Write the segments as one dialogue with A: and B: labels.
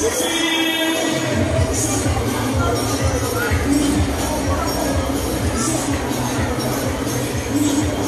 A: Thank you.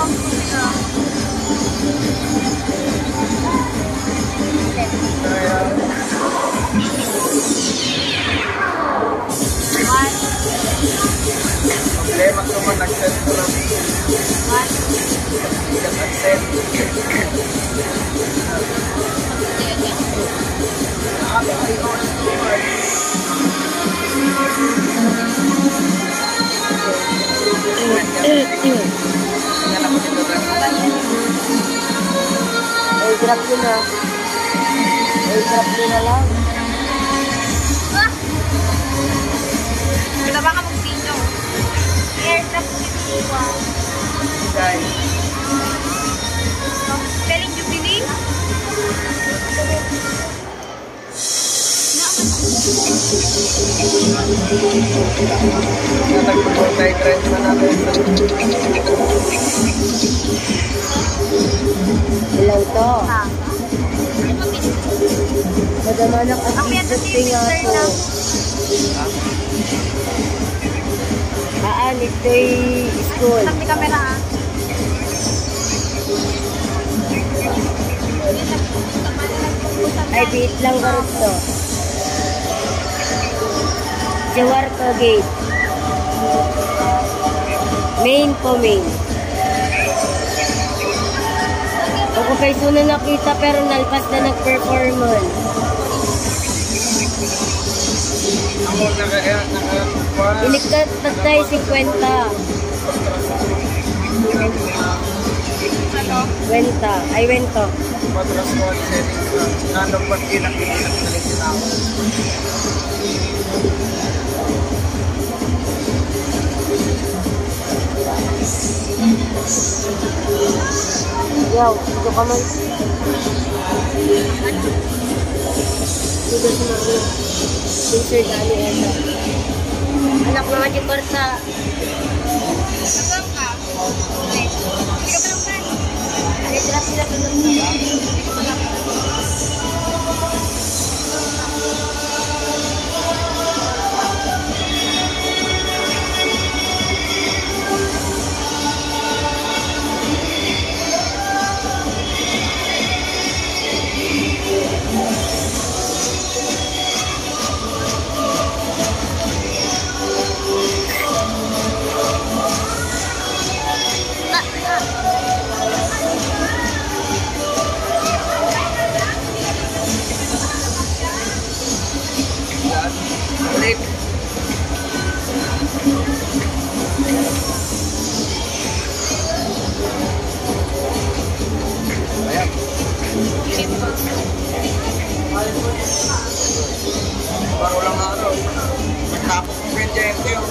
A: 他们是
B: 啊。Drop yun na. Ay, drop yun na lang.
C: Ah! Kita ba ka mag-video? Yung iwan.
A: Guys,
C: Spelling Jubilee?
A: natagpag-multi-trend man natin sa
B: Ilang to?
C: Ha?
B: Madama ng
C: Ang kasi
B: nga
C: Mr.
B: to. Haan, ito'y school.
C: May camera ha?
B: Ay, beat lang ka rin to. Jawarco Gate. Main po main. Ako kay na nakita pero nalpas na nag-performance.
A: Ako naka, naka,
B: Iligtat na tayo 50. Wenta. Ay, wento.
A: Madras ko ang settings na nanong pag inak-inak na.
B: Yaw, ito Ya, untuk kamu. Sudah sebenarnya. Bisa jadi ya. Anak mama
A: di Korsa. Kenapa? Kenapa? Kenapa? Kenapa? Kenapa? Kenapa? Kenapa? Kenapa? iPhone.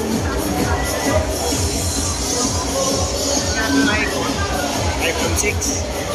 A: iPhone 6.